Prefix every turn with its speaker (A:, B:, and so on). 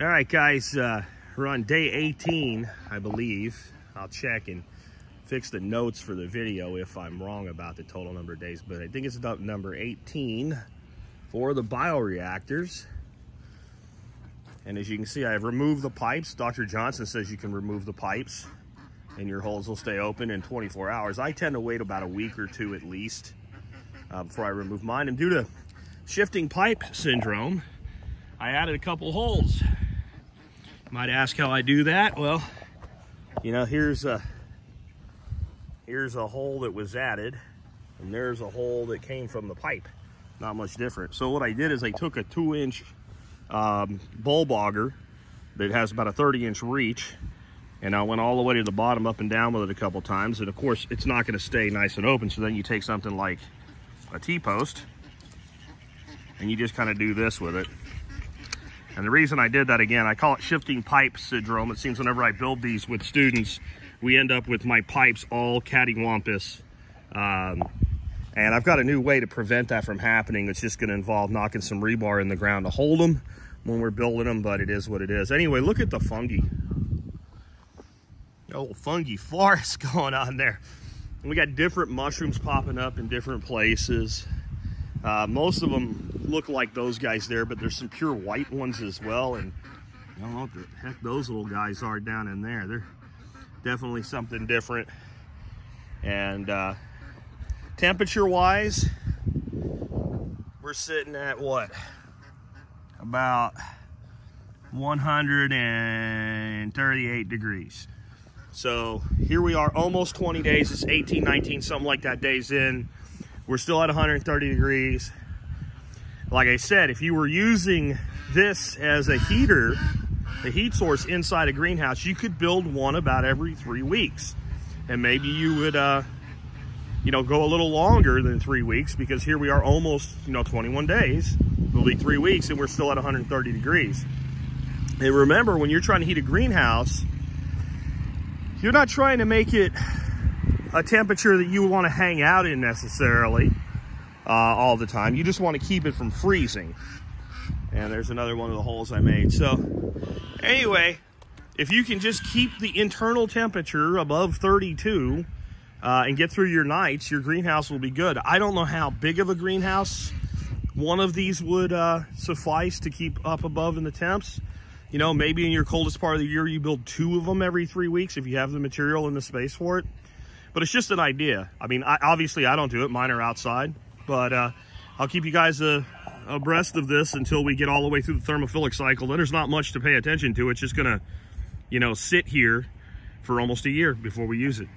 A: All right, guys, uh, we're on day 18, I believe. I'll check and fix the notes for the video if I'm wrong about the total number of days, but I think it's about number 18 for the bioreactors. And as you can see, I've removed the pipes. Dr. Johnson says you can remove the pipes and your holes will stay open in 24 hours. I tend to wait about a week or two at least uh, before I remove mine. And due to shifting pipe syndrome, I added a couple holes. Might ask how I do that. Well, you know, here's a, here's a hole that was added and there's a hole that came from the pipe. Not much different. So what I did is I took a two inch um, bulb auger that has about a 30 inch reach and I went all the way to the bottom up and down with it a couple times. And of course, it's not gonna stay nice and open. So then you take something like a T-post and you just kind of do this with it. And the reason I did that again, I call it shifting pipe syndrome. It seems whenever I build these with students, we end up with my pipes all cattywampus. Um, and I've got a new way to prevent that from happening. It's just gonna involve knocking some rebar in the ground to hold them when we're building them, but it is what it is. Anyway, look at the fungi. Old fungi forest going on there. And we got different mushrooms popping up in different places. Uh, most of them look like those guys there, but there's some pure white ones as well. And I don't know what the heck those little guys are down in there. They're definitely something different. And uh, temperature wise, we're sitting at what? About 138 degrees. So here we are almost 20 days. It's 18, 19, something like that days in. We're still at 130 degrees. Like I said, if you were using this as a heater, the heat source inside a greenhouse, you could build one about every three weeks. And maybe you would, uh, you know, go a little longer than three weeks because here we are almost, you know, 21 days. It'll be three weeks and we're still at 130 degrees. And remember, when you're trying to heat a greenhouse, you're not trying to make it a temperature that you want to hang out in necessarily uh, all the time. You just want to keep it from freezing. And there's another one of the holes I made. So anyway, if you can just keep the internal temperature above 32 uh, and get through your nights, your greenhouse will be good. I don't know how big of a greenhouse one of these would uh, suffice to keep up above in the temps. You know, maybe in your coldest part of the year, you build two of them every three weeks if you have the material and the space for it but it's just an idea. I mean, I, obviously I don't do it. Mine are outside, but uh, I'll keep you guys uh, abreast of this until we get all the way through the thermophilic cycle. Then there's not much to pay attention to. It's just gonna, you know, sit here for almost a year before we use it.